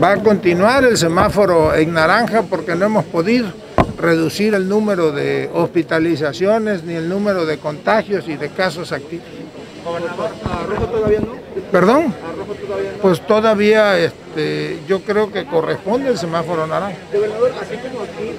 Va a continuar el semáforo en naranja porque no hemos podido reducir el número de hospitalizaciones ni el número de contagios y de casos activos. ¿A rojo todavía no? ¿Perdón? ¿A rojo todavía no? Pues todavía este, yo creo que corresponde el semáforo naranja. Gobernador, así como aquí